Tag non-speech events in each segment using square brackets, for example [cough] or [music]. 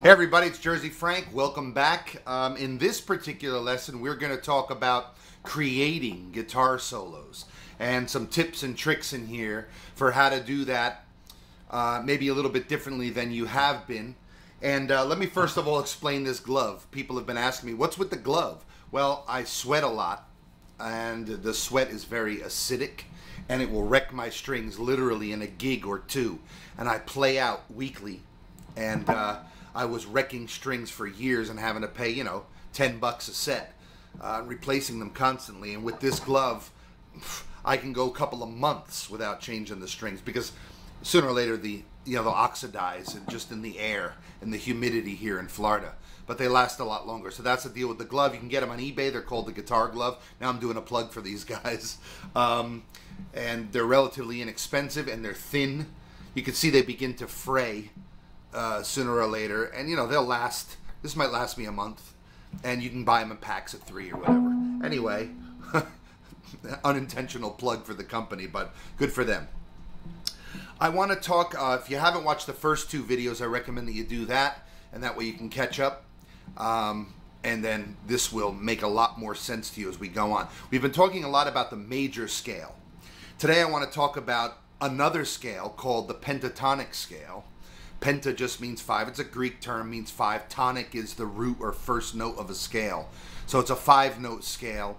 Hey everybody, it's Jersey Frank. Welcome back. Um, in this particular lesson, we're going to talk about creating guitar solos and some tips and tricks in here for how to do that uh, maybe a little bit differently than you have been. And uh, let me first of all explain this glove. People have been asking me, what's with the glove? Well, I sweat a lot and the sweat is very acidic and it will wreck my strings literally in a gig or two. And I play out weekly and uh, I was wrecking strings for years and having to pay, you know, 10 bucks a set, uh, replacing them constantly. And with this glove, I can go a couple of months without changing the strings because sooner or later the you know they'll oxidize and just in the air and the humidity here in Florida. But they last a lot longer. So that's the deal with the glove. You can get them on eBay. They're called the guitar glove. Now I'm doing a plug for these [laughs] guys. Um, and they're relatively inexpensive and they're thin. You can see they begin to fray uh, sooner or later, and you know they'll last. This might last me a month, and you can buy them in packs of three or whatever. Anyway, [laughs] unintentional plug for the company, but good for them. I want to talk. Uh, if you haven't watched the first two videos, I recommend that you do that, and that way you can catch up. Um, and then this will make a lot more sense to you as we go on. We've been talking a lot about the major scale. Today, I want to talk about another scale called the pentatonic scale Penta just means five. It's a Greek term, means five. Tonic is the root or first note of a scale. So it's a five note scale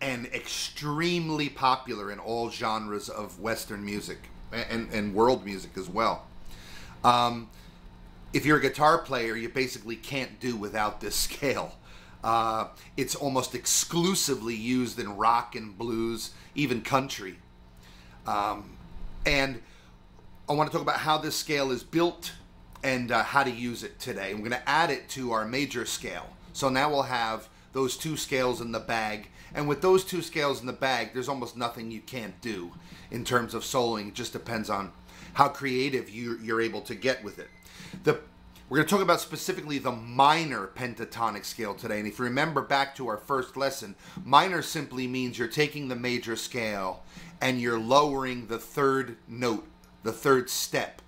and extremely popular in all genres of Western music and, and world music as well. Um, if you're a guitar player, you basically can't do without this [laughs] scale. Uh, it's almost exclusively used in rock and blues, even country. Um, and I want to talk about how this scale is built and uh, how to use it today. We're going to add it to our major scale. So now we'll have those two scales in the bag. And with those two scales in the bag, there's almost nothing you can't do in terms of soloing. It just depends on how creative you, you're able to get with it. The we're going to talk about specifically the minor pentatonic scale today. And if you remember back to our first lesson, minor simply means you're taking the major scale and you're lowering the third note the third step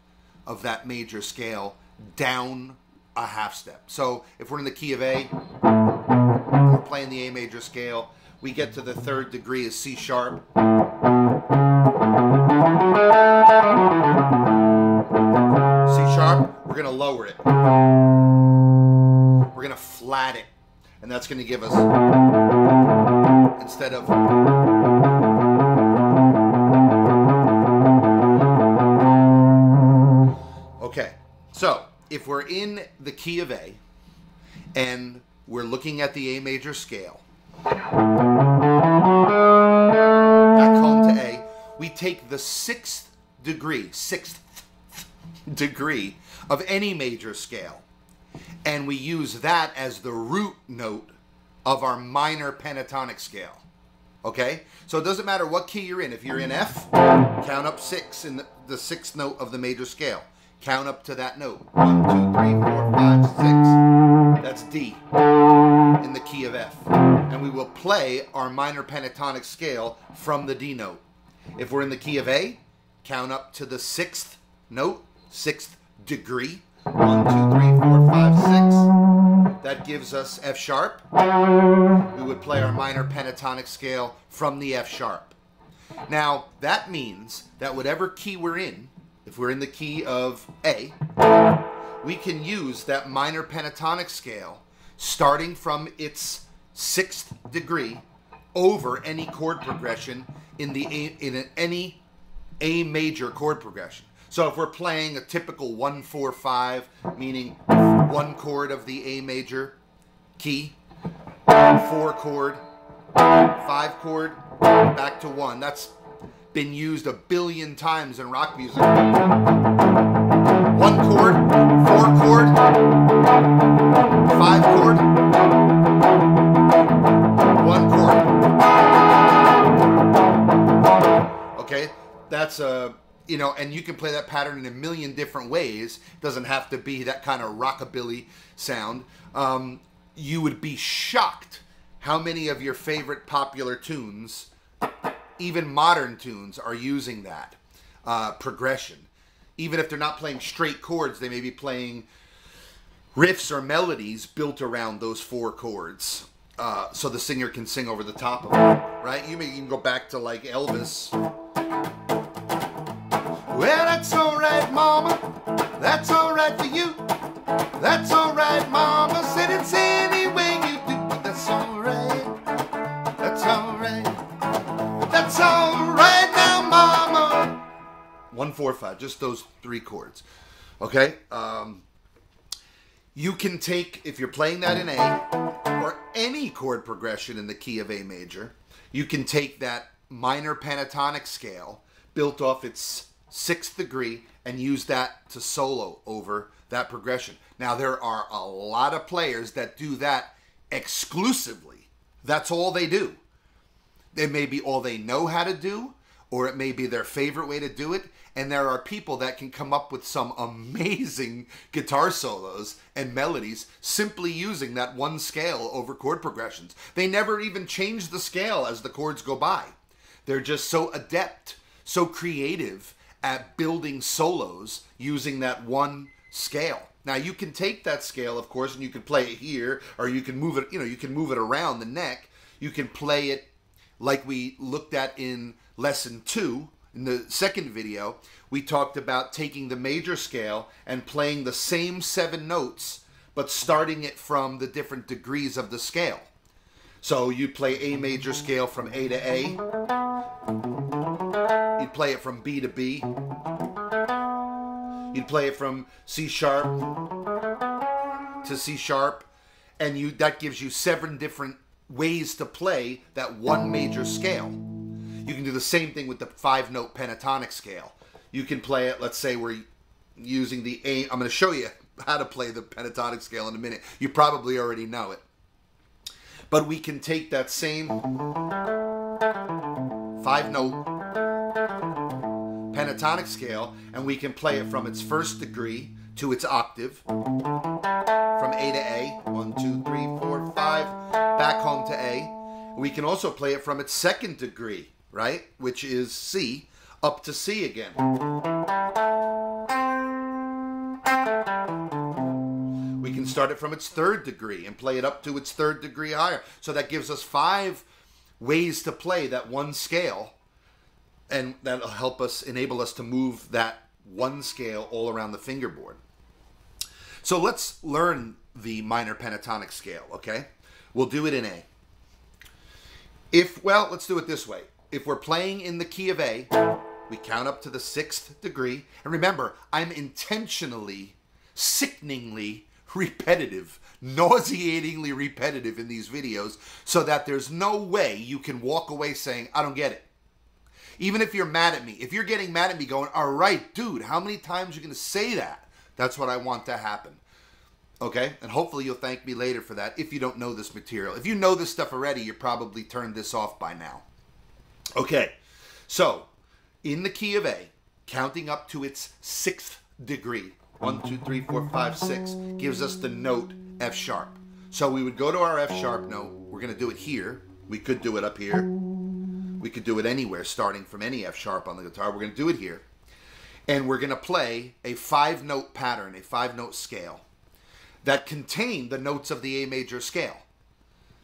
of that major scale down a half step. So if we're in the key of A, we're playing the A major scale, we get to the third degree is C sharp. C sharp, we're going to lower it. We're going to flat it. And that's going to give us, instead of So if we're in the key of A and we're looking at the A major scale, back home to A, we take the sixth degree, sixth degree of any major scale, and we use that as the root note of our minor pentatonic scale. Okay? So it doesn't matter what key you're in. If you're in F, count up six in the, the sixth note of the major scale. Count up to that note. One, two, three, four, five, six. That's D in the key of F. And we will play our minor pentatonic scale from the D note. If we're in the key of A, count up to the sixth note, sixth degree. One, two, three, four, five, six. That gives us F sharp. We would play our minor pentatonic scale from the F sharp. Now, that means that whatever key we're in, if we're in the key of A, we can use that minor pentatonic scale starting from its sixth degree over any chord progression in the A, in an, any A major chord progression. So if we're playing a typical one four five, meaning one chord of the A major key, four chord, five chord, back to one. That's been used a billion times in rock music. One chord, four chord, five chord, one chord. Okay, that's a you know, and you can play that pattern in a million different ways. It doesn't have to be that kind of rockabilly sound. Um, you would be shocked how many of your favorite popular tunes even modern tunes are using that uh, progression. Even if they're not playing straight chords, they may be playing riffs or melodies built around those four chords. Uh, so the singer can sing over the top of it, right? You may even go back to like Elvis. Well, that's alright, Mama. That's alright for you. That's alright, Mama. One, four, five. Just those three chords. Okay. Um, you can take if you're playing that in A or any chord progression in the key of A major. You can take that minor pentatonic scale built off its sixth degree and use that to solo over that progression. Now, there are a lot of players that do that exclusively. That's all they do. It may be all they know how to do, or it may be their favorite way to do it. And there are people that can come up with some amazing guitar solos and melodies simply using that one scale over chord progressions. They never even change the scale as the chords go by. They're just so adept, so creative at building solos using that one scale. Now you can take that scale, of course, and you can play it here, or you can move it. You know, you can move it around the neck. You can play it like we looked at in lesson two in the second video. We talked about taking the major scale and playing the same seven notes, but starting it from the different degrees of the scale. So you play A major scale from A to A. You'd play it from B to B. You'd play it from C sharp to C sharp, and you that gives you seven different ways to play that one major scale. You can do the same thing with the five note pentatonic scale. You can play it, let's say we're using the A. I'm going to show you how to play the pentatonic scale in a minute. You probably already know it. But we can take that same five note pentatonic scale and we can play it from its first degree to its octave from A to A. One, two, three, four, five. Back home to A. We can also play it from its second degree, right? Which is C, up to C again. We can start it from its third degree and play it up to its third degree higher. So that gives us five ways to play that one scale. And that'll help us enable us to move that one scale all around the fingerboard. So let's learn the minor pentatonic scale, okay? We'll do it in A. If, well, let's do it this way. If we're playing in the key of A, we count up to the sixth degree. And remember, I'm intentionally, sickeningly repetitive, nauseatingly repetitive in these videos so that there's no way you can walk away saying, I don't get it. Even if you're mad at me, if you're getting mad at me going, all right, dude, how many times are you going to say that? That's what I want to happen. Okay? And hopefully you'll thank me later for that if you don't know this material. If you know this stuff already, you're probably turned this off by now. Okay. So, in the key of A, counting up to its sixth degree, one, two, three, four, five, six, gives us the note F sharp. So we would go to our F sharp note. We're going to do it here. We could do it up here. We could do it anywhere, starting from any F sharp on the guitar. We're going to do it here. And we're going to play a five note pattern, a five note scale that contain the notes of the A major scale,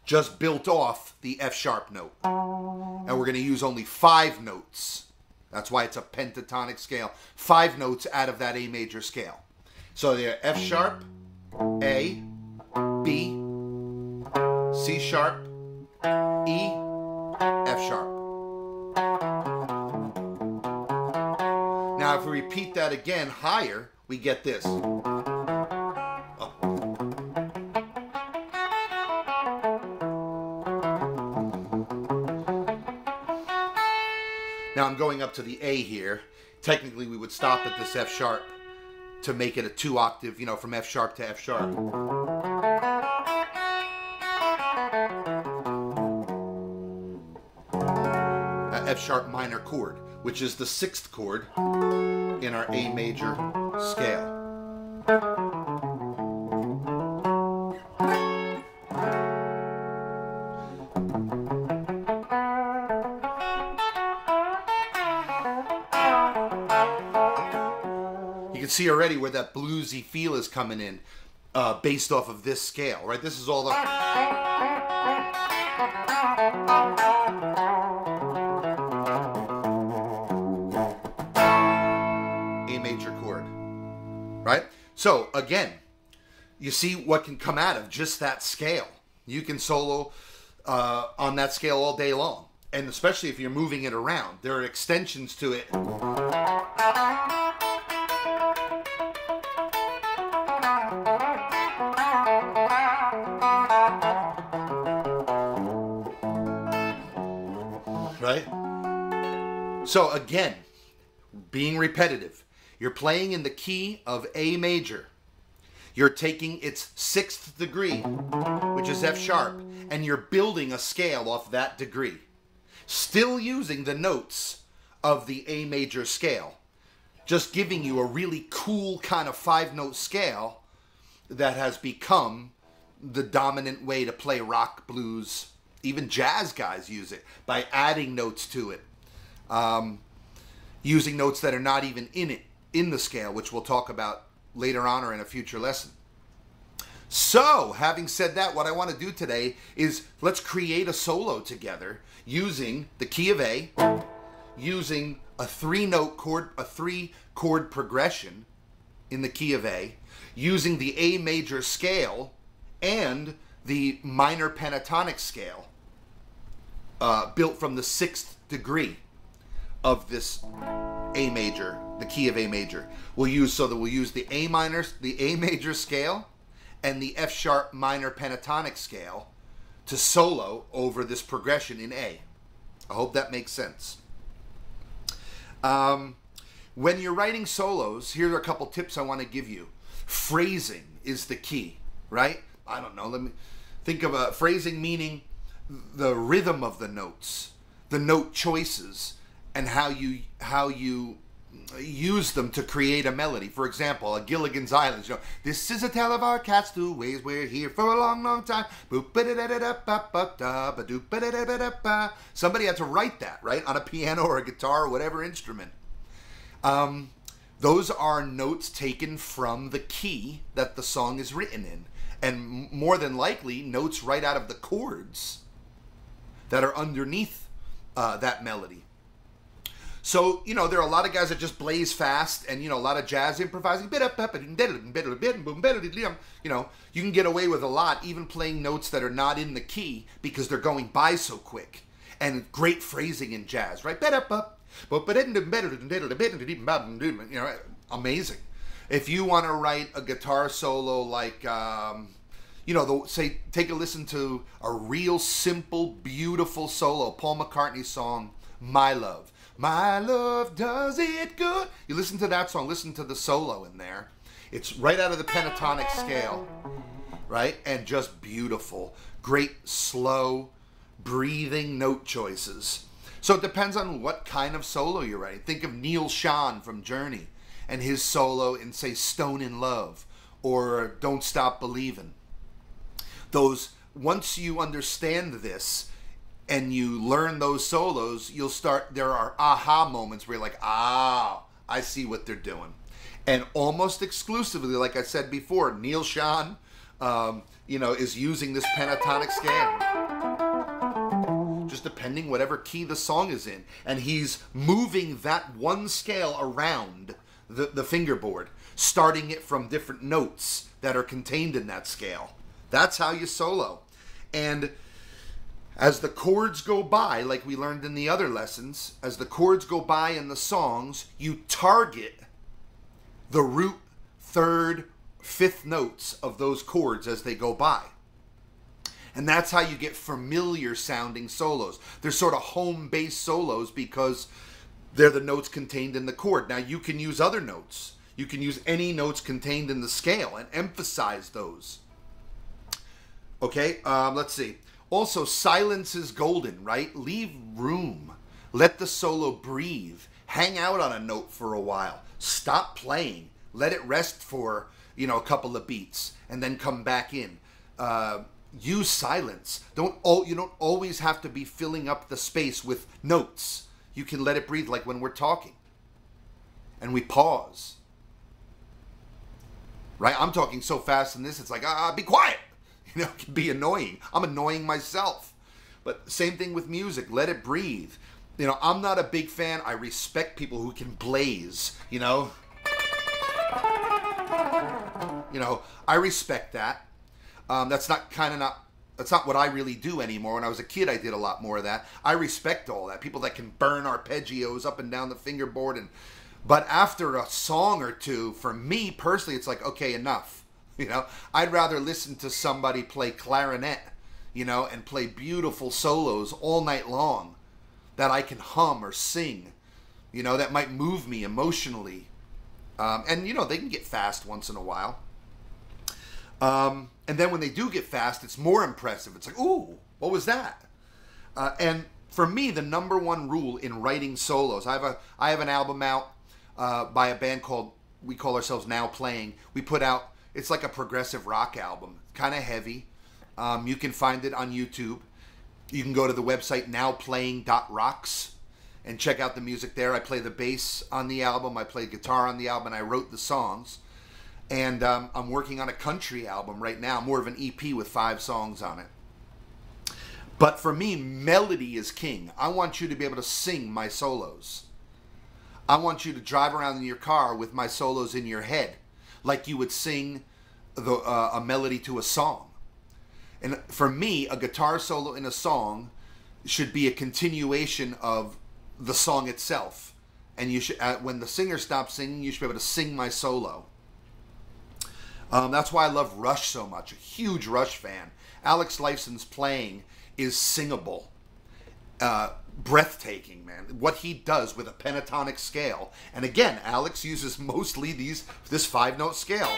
just built off the F sharp note. And we're going to use only five notes. That's why it's a pentatonic scale. Five notes out of that A major scale. So they're F sharp, A, B, C sharp, E, F sharp. Now, if we repeat that again higher, we get this. To the A here. Technically, we would stop at this F sharp to make it a two octave, you know, from F sharp to F sharp. A F sharp minor chord, which is the sixth chord in our A major scale. See already where that bluesy feel is coming in. uh, based off of this scale, right? This is all the. A major chord, right? So again, you see what can come out of just that scale. You can solo uh, on that scale all day long, and especially if you're moving it around, there are extensions to it. So again, being repetitive. You're playing in the key of A major. You're taking its sixth degree, which is F sharp, and you're building a scale off that degree. Still using the notes of the A major scale. Just giving you a really cool kind of five note scale that has become the dominant way to play rock, blues, even jazz guys use it by adding notes to it. Um, using notes that are not even in it, in the scale, which we'll talk about later on or in a future lesson. So, having said that, what I want to do today is let's create a solo together using the key of A, using a three note chord, a three chord progression in the key of A, using the A major scale and the minor pentatonic scale uh, built from the sixth degree of this A major, the key of A major. We'll use so that we'll use the A minor, the A major scale, and the F sharp minor pentatonic scale to solo over this progression in A. I hope that makes sense. Um, when you're writing solos, here are a couple tips I want to give you. Phrasing is the key, right? I don't know. Let me think of a phrasing meaning the rhythm of the notes, the note choices, and how you how you use them to create a melody. For example, a Gilligan's Island. You know, this is a tale of our cats two ways. We're here for a long, long time. Somebody had to write that, right, on a piano or a guitar or whatever instrument. Um, those are notes taken from the key that the song is written in, and more than likely, notes right out of the chords that are underneath uh, that melody. So, you know, there are a lot of guys that just blaze fast and, you know, a lot of jazz improvising. You know, you can get away with a lot even playing notes that are not in the key because they're going by so quick. And great phrasing in jazz, right? You know, amazing. If you want to write a guitar solo like, um, you know, the, say, take a listen to a real simple, beautiful solo, Paul McCartney song, My Love my love does it good. You listen to that song, listen to the solo in there. It's right out of the pentatonic scale, right? And just beautiful. Great, slow, breathing note choices. So it depends on what kind of solo you're writing. Think of Neal Schon from Journey and his solo in, say, Stone in Love or Don't Stop Believing. Those, once you understand this, and you learn those solos, you'll start. There are aha moments where you're like, ah, I see what they're doing, and almost exclusively, like I said before, Neal Schon, um, you know, is using this pentatonic scale, just depending whatever key the song is in, and he's moving that one scale around the, the fingerboard, starting it from different notes that are contained in that scale. That's how you solo, and as the chords go by, like we learned in the other lessons, as the chords go by in the songs, you target the root, third, fifth notes of those chords as they go by. And that's how you get familiar sounding solos. They're sort of home based solos because they're the notes contained in the chord. Now, you can use other notes. You can use any notes contained in the scale and emphasize those. Okay, um, let's see. Also, silence is golden, right? Leave room. Let the solo breathe. Hang out on a note for a while. Stop playing. Let it rest for, you know, a couple of beats and then come back in. Uh, use silence. Don't you don't always have to be filling up the space with notes. You can let it breathe like when we're talking. And we pause. right? I'm talking so fast in this, it's like, ah, be quiet. [laughs] You know, it can be annoying. I'm annoying myself. But same thing with music. Let it breathe. You know, I'm not a big fan. I respect people who can blaze, you know. You know, I respect that. Um, that's not kind of not that's not what I really do anymore. When I was a kid, I did a lot more of that. I respect all that. People that can burn arpeggios up and down the fingerboard and but after a song or two, for me personally, it's like, okay, enough. [laughs] You know, I'd rather listen to somebody play clarinet, you know, and play beautiful solos all night long that I can hum or sing, you know, that might move me emotionally. Um, and, you know, they can get fast once in a while. Um, and then when they do get fast, it's more impressive. It's like, ooh, what was that? Uh, and for me, the number one rule in writing solos, I have a I have an album out uh, by a band called we call ourselves Now Playing. We put out it's like a progressive rock album, kind of heavy. Um, you can find it on YouTube. You can go to the website nowplaying.rocks and check out the music there. I play the bass on the album, I play guitar on the album, and I wrote the songs. And um, I'm working on a country album right now, more of an EP with five songs on it. But for me, melody is king. I want you to be able to sing my solos. I want you to drive around in your car with my solos in your head, like you would sing the, uh, a melody to a song. And for me, a guitar solo in a song should be a continuation of the song itself. And you should, uh, when the singer stops singing, you should be able to sing my solo. Um, that's why I love Rush so much. A huge Rush fan. Alex Lifeson's playing is singable, uh, breathtaking, man. What he does with a pentatonic scale, and again, Alex uses mostly these this five note scale.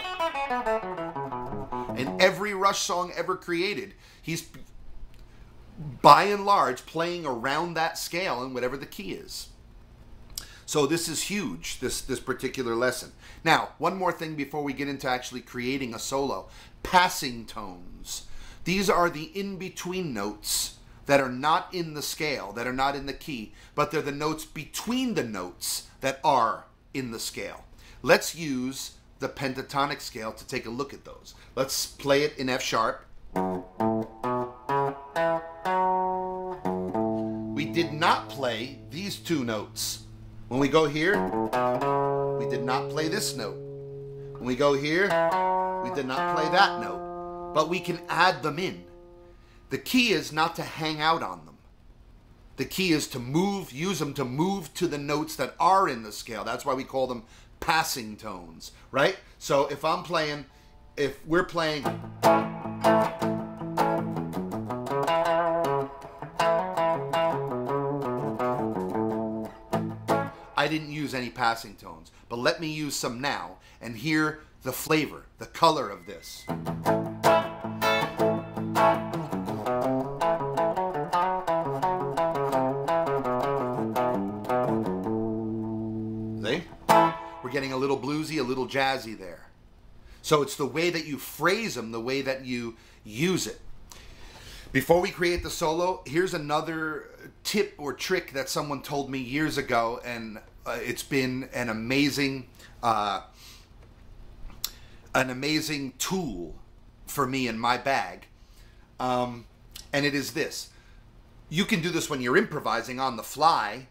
In every Rush song ever created, he's by and large playing around that scale and whatever the key is. So this is huge, this, this particular lesson. Now, one more thing before we get into actually creating a solo. Passing tones. These are the in-between notes that are not in the scale, that are not in the key, but they're the notes between the notes that are in the scale. Let's use the pentatonic scale to take a look at those. Let's play it in F sharp. We did not play these two notes. When we go here, we did not play this note. When we go here, we did not play that note. But we can add them in. The key is not to hang out on them. The key is to move, use them to move to the notes that are in the scale. That's why we call them passing tones, right? So if I'm playing, if we're playing. I didn't use any passing tones, but let me use some now and hear the flavor, the color of this. We're getting a little bluesy, a little jazzy there. So it's the way that you phrase them, the way that you use it. Before we create the solo, here's another tip or trick that someone told me years ago, and uh, it's been an amazing, uh, an amazing tool for me in my bag. Um, and it is this: you can do this when you're improvising on the fly,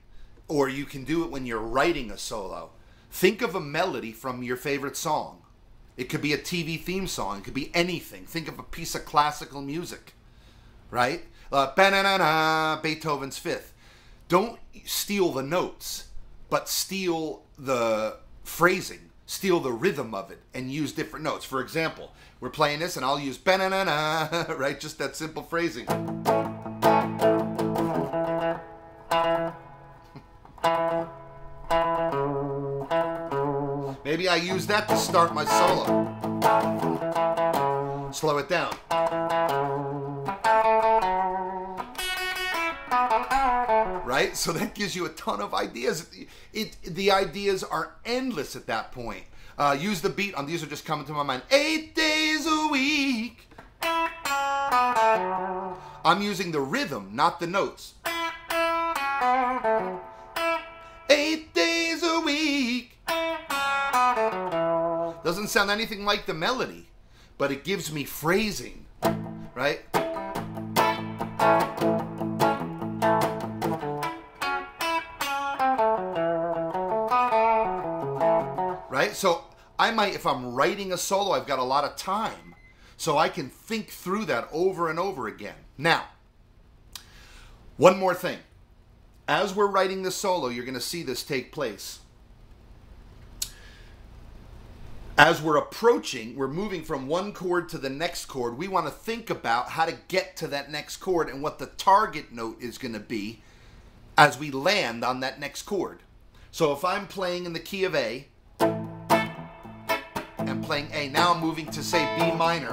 or you can do it when you're writing a solo. Think of a melody from your favorite song. It could be a TV theme song. It could be anything. Think of a piece of classical music, right? Uh, Beethoven's Fifth. Don't steal the notes but steal the phrasing, steal the rhythm of it, and use different notes. For example, we're playing this, and I'll use banana, [laughs] right? Just that simple phrasing. Maybe I use that to start my solo. Slow it down. right? So that gives you a ton of ideas. It, the ideas are endless at that point. Uh, use the beat on these are just coming to my mind. Eight days a week. I'm using the rhythm, not the notes. Doesn't sound anything like the melody, but it gives me phrasing, right? Right? So I might, if I'm writing a solo, I've got a lot of time. So I can think through that over and over again. Now, one more thing. As we're writing the solo, you're going to see this take place. As we're approaching, we're moving from one chord to the next chord. We want to think about how to get to that next chord and what the target note is going to be as we land on that next chord. So if I'm playing in the key of A, and playing A, now I'm moving to say B minor.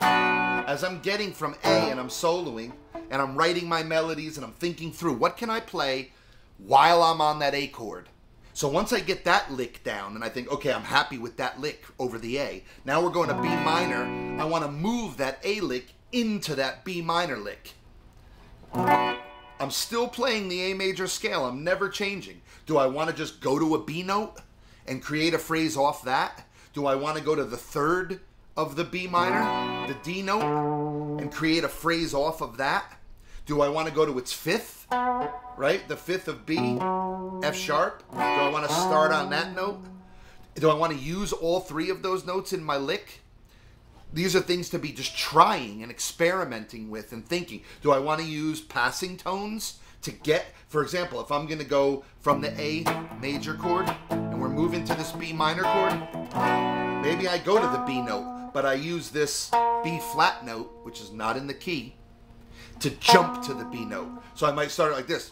As I'm getting from A and I'm soloing, and I'm writing my melodies and I'm thinking through what can I play while I'm on that A chord. So once I get that lick down and I think, okay, I'm happy with that lick over the A, now we're going to B minor. I want to move that A lick into that B minor lick. I'm still playing the A major scale. I'm never changing. Do I want to just go to a B note and create a phrase off that? Do I want to go to the third of the B minor, the D note, and create a phrase off of that? Do I want to go to its fifth, right? The fifth of B, F sharp? Do I want to start on that note? Do I want to use all three of those notes in my lick? These are things to be just trying and experimenting with and thinking. Do I want to use passing tones to get, for example, if I'm going to go from the A major chord and we're moving to this B minor chord, maybe I go to the B note, but I use this B flat note, which is not in the key, to jump to the B note. So I might start it like this.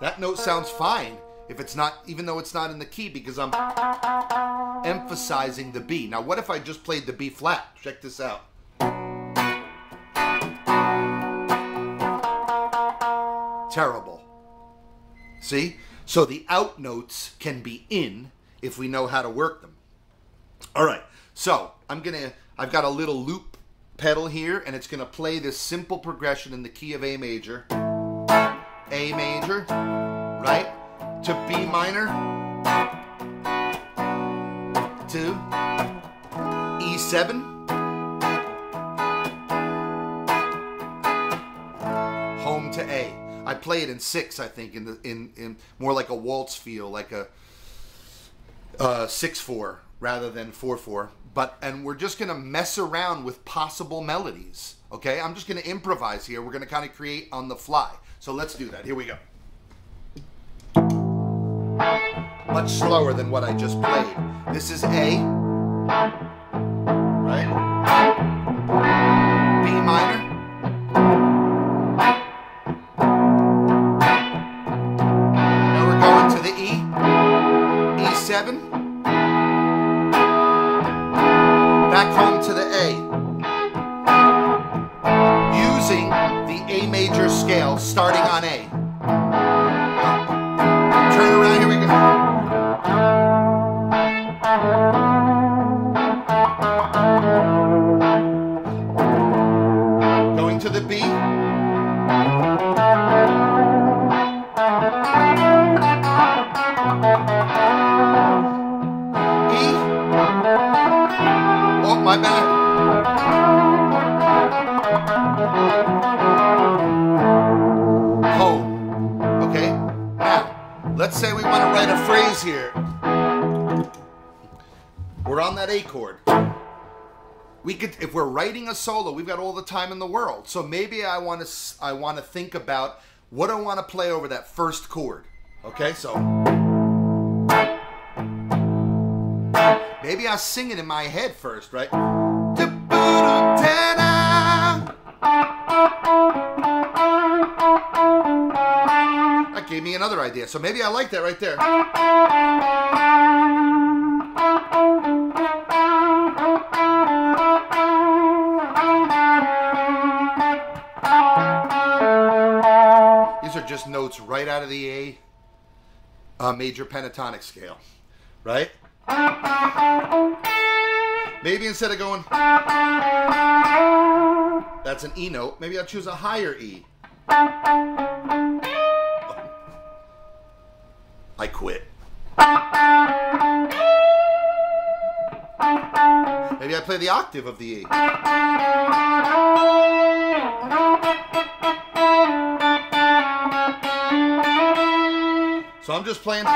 That note sounds fine if it's not, even though it's not in the key because I'm emphasizing the B. Now, what if I just played the B flat? Check this out. Terrible. See? So the out notes can be in if we know how to work them. All right. So I'm to, I've got a little loop pedal here and it's to play this simple progression in the key of A major. A major, right? To B minor. To E7. Home to A. I play it in six, I think, in the in, in more like a waltz feel, like a uh, six four rather than four four. But and we're just gonna mess around with possible melodies. Okay, I'm just gonna improvise here. We're gonna kind of create on the fly. So let's do that. Here we go. Much slower than what I just played. This is A. writing a solo, we've got all the time in the world. So maybe I want to, I want to think about what I want to play over that first chord. Okay, so maybe I'll sing it in my head first, right? That gave me another idea. So maybe I like that right there. right out of the A uh, major pentatonic scale, right? Maybe instead of going, that's an E note, maybe I'll choose a higher E. I quit. Maybe I play the octave of the E. So I'm just playing, but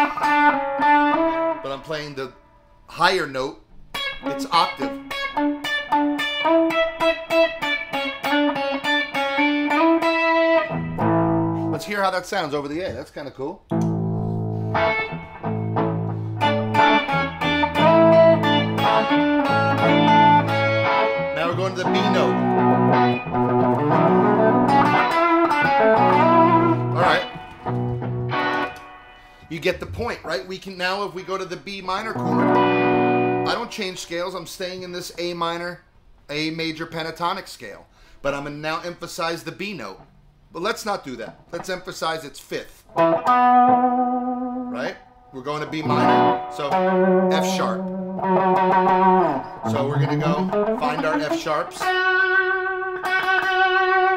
I'm playing the higher note. It's octave. Let's hear how that sounds over the A. That's kind of cool. Now we're going to the B note. Get the point, right? We can now, if we go to the B minor chord, I don't change scales. I'm staying in this A minor, A major pentatonic scale. But I'm going to now emphasize the B note. But let's not do that. Let's emphasize its fifth. Right? We're going to B minor. So F sharp. So we're going to go find our F sharps.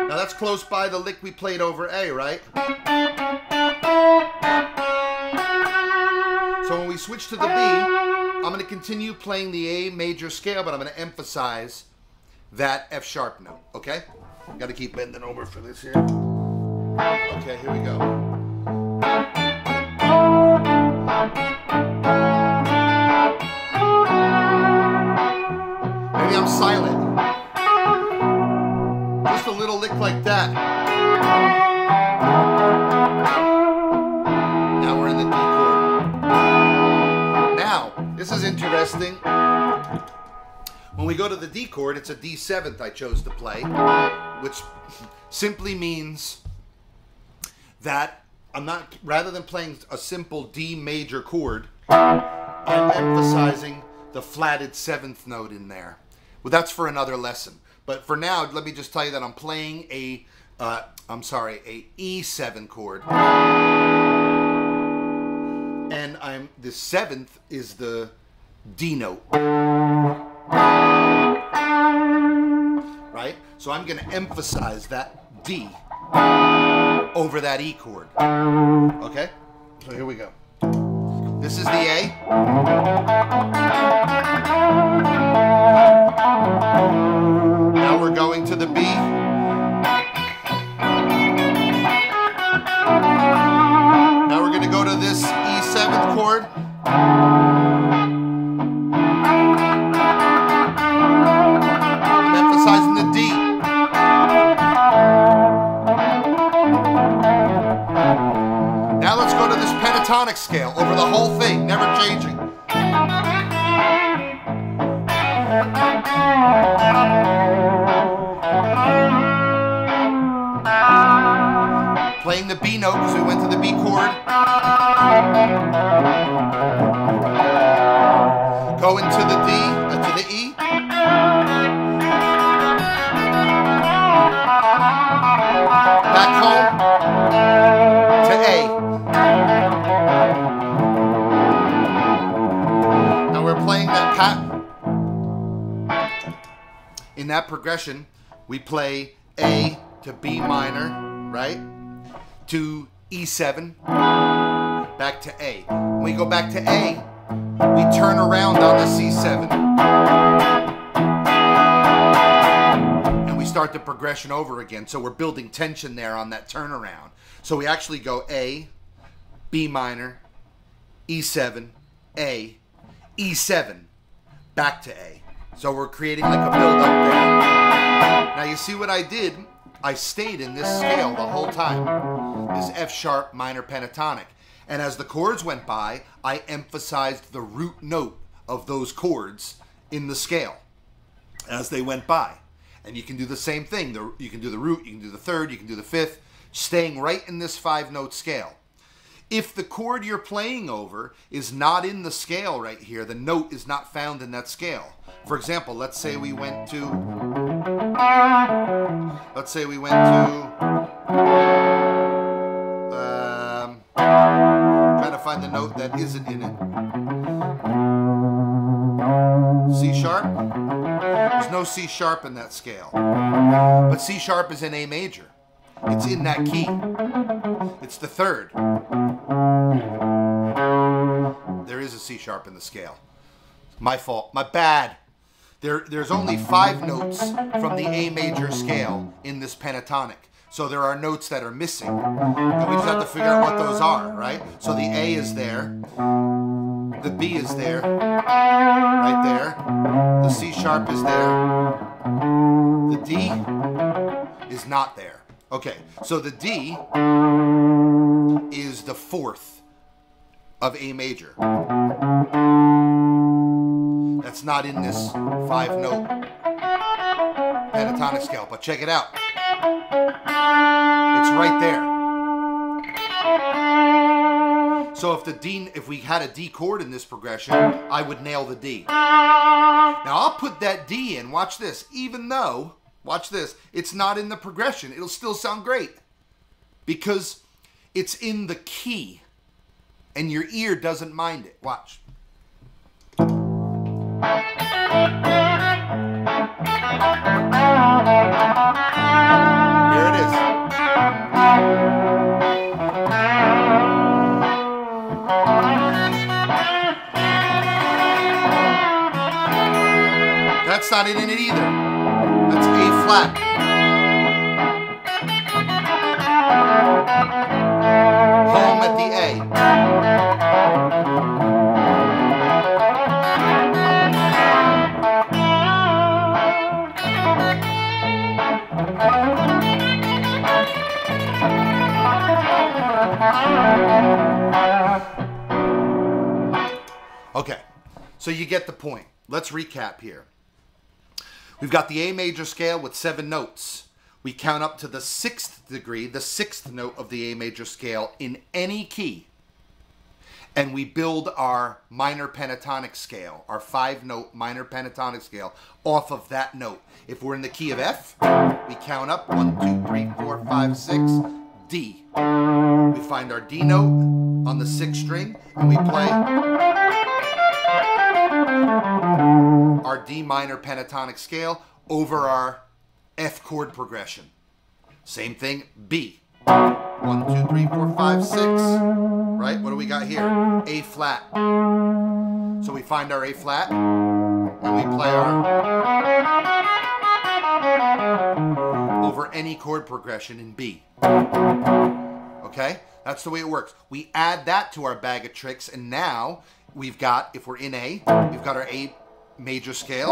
Now that's close by the lick we played over A, right? So when we switch to the B, I'm going to continue playing the A major scale, but I'm going to emphasize that F sharp note, okay? Got to keep bending over for this here. Okay, here we go. Chord, it's a D7th I chose to play, which simply means that I'm not, rather than playing a simple D major chord, I'm emphasizing the flatted seventh note in there. Well, that's for another lesson. But for now, let me just tell you that I'm playing a, uh, I'm sorry, a E7 chord. And I'm, the seventh is the D note. So I'm going to emphasize that D over that E chord. Okay? So here we go. This is the A. In that progression, we play A to B minor, right? To E7, back to A. When we go back to A, we turn around on the C7. And we start the progression over again. So we're building tension there on that turnaround. So we actually go A, B minor, E7, A, E7, back to A. So we're creating like a build up there. Now you see what I did? I stayed in this scale the whole time. This F sharp minor pentatonic. And as the chords went by, I emphasized the root note of those chords in the scale as they went by. And you can do the same thing. You can do the root, you can do the third, you can do the fifth, staying right in this five note scale. If the chord you're playing over is not in the scale right here, the note is not found in that scale. For example, let's say we went to, let's say we went to, um, trying to find the note that isn't in it. C sharp. There's no C sharp in that scale. But C sharp is in A major. It's in that key. It's the third. There is a C sharp in the scale. My fault. My bad. There, there's only five notes from the A major scale in this pentatonic. So there are notes that are missing. And we just have to figure out what those are, right? So the A is there. The B is there. Right there. The C sharp is there. The D is not there. Okay, so the D is the fourth of A major. That's not in this five note pentatonic scale, but check it out. It's right there. So if the D, if we had a D chord in this progression, I would nail the D. Now I'll put that D in, watch this, even though, watch this, it's not in the progression, it'll still sound great. Because it's in the key and your ear doesn't mind it. Watch. Here it is. That's not in it either. That's flat. Home at the A. Okay, so you get the point. Let's recap here. We've got the A major scale with seven notes. We count up to the sixth degree, the sixth note of the A major scale in any key. And we build our minor pentatonic scale, our five note minor pentatonic scale, off of that note. If we're in the key of F, we count up one, two, three, four, five, six, D. We find our D note on the sixth string and we play D minor pentatonic scale over our F chord progression. Same thing, B. One, two, three, four, five, six. Right? What do we got here? A flat. So we find our A flat and we play our over any chord progression in B. Okay? That's the way it works. We add that to our bag of tricks, and now we've got, if we're in A, we've got our A major scale.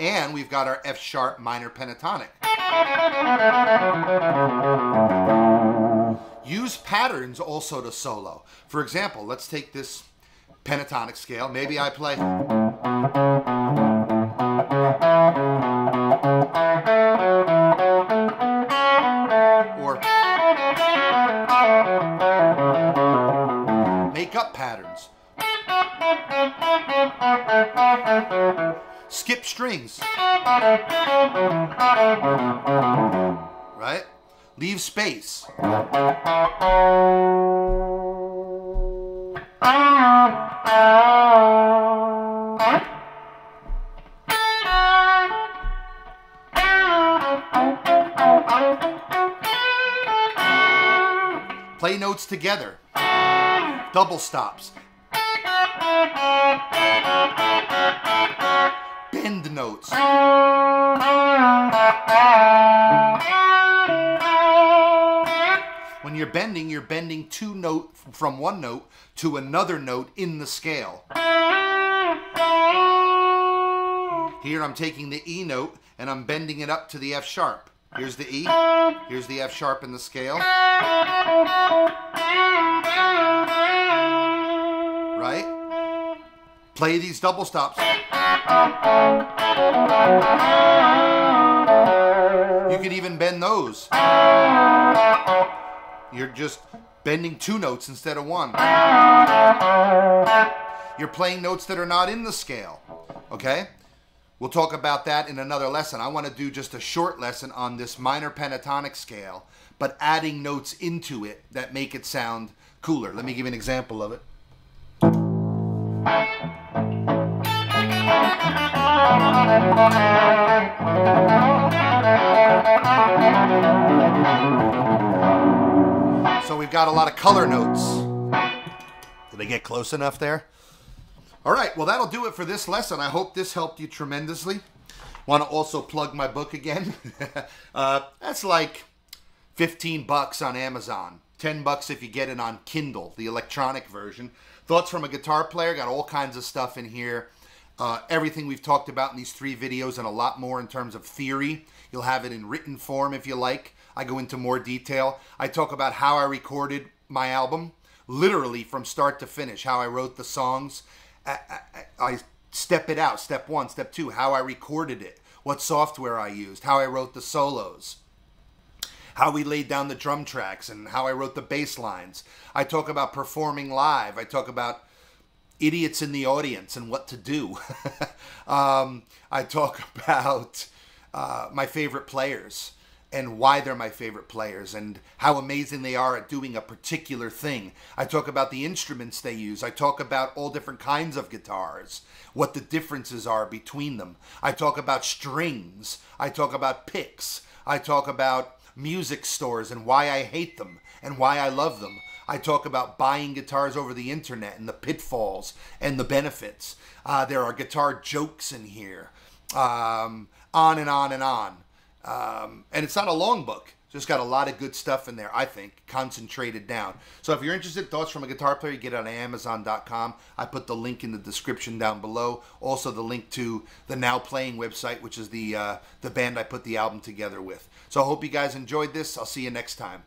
And we've got our F sharp minor pentatonic. Use patterns also to solo. For example, let's take this pentatonic scale. Maybe I play. Patterns. Skip strings. Right? Leave space. Play notes together. Double stops. Bend notes. When you're bending, you're bending two note from one note to another note in the scale. Here I'm taking the E note and I'm bending it up to the F sharp. Here's the E, here's the F sharp in the scale. Right? Play these double stops. You can even bend those. You're just bending two notes instead of one. You're playing notes that are not in the scale. Okay? We'll talk about that in another lesson. I want to do just a short lesson on this minor pentatonic scale, but adding notes into it that make it sound cooler. Let me give you an example of it. So we've got a lot of color notes. Did they get close enough there? All right, well, that'll do it for this lesson. I hope this helped you tremendously. Want to also plug my book again? [laughs] uh, that's like 15 bucks on Amazon. 10 bucks if you get it on Kindle, the electronic version. Thoughts from a guitar player, got all kinds of stuff in here. Uh, everything we've talked about in these three videos and a lot more in terms of theory. You'll have it in written form if you like. I go into more detail. I talk about how I recorded my album, literally from start to finish, how I wrote the songs. I, I, I step it out, step one, step two, how I recorded it, what software I used, how I wrote the solos how we laid down the drum tracks and how I wrote the bass lines. I talk about performing live. I talk about idiots in the audience and what to do. [laughs] um, I talk [laughs] about uh, my favorite players and why they're my favorite players and how amazing they are at doing a particular thing. I talk about the instruments they use. I talk about all different kinds of guitars, what the differences are between them. I talk about strings. I talk about picks. I talk about music stores and why I hate them and why I love them. I talk about buying guitars over the internet and the pitfalls and the benefits. Uh, there are guitar jokes in here, um, on and on and on. Um, and it's not a long book. Just got a lot of good stuff in there, I think, concentrated down. So if you're interested, thoughts from a guitar player, you get it on Amazon.com. I put the link in the description down below. Also, the link to the Now Playing website, which is the uh, the band I put the album together with. So I hope you guys enjoyed this. I'll see you next time.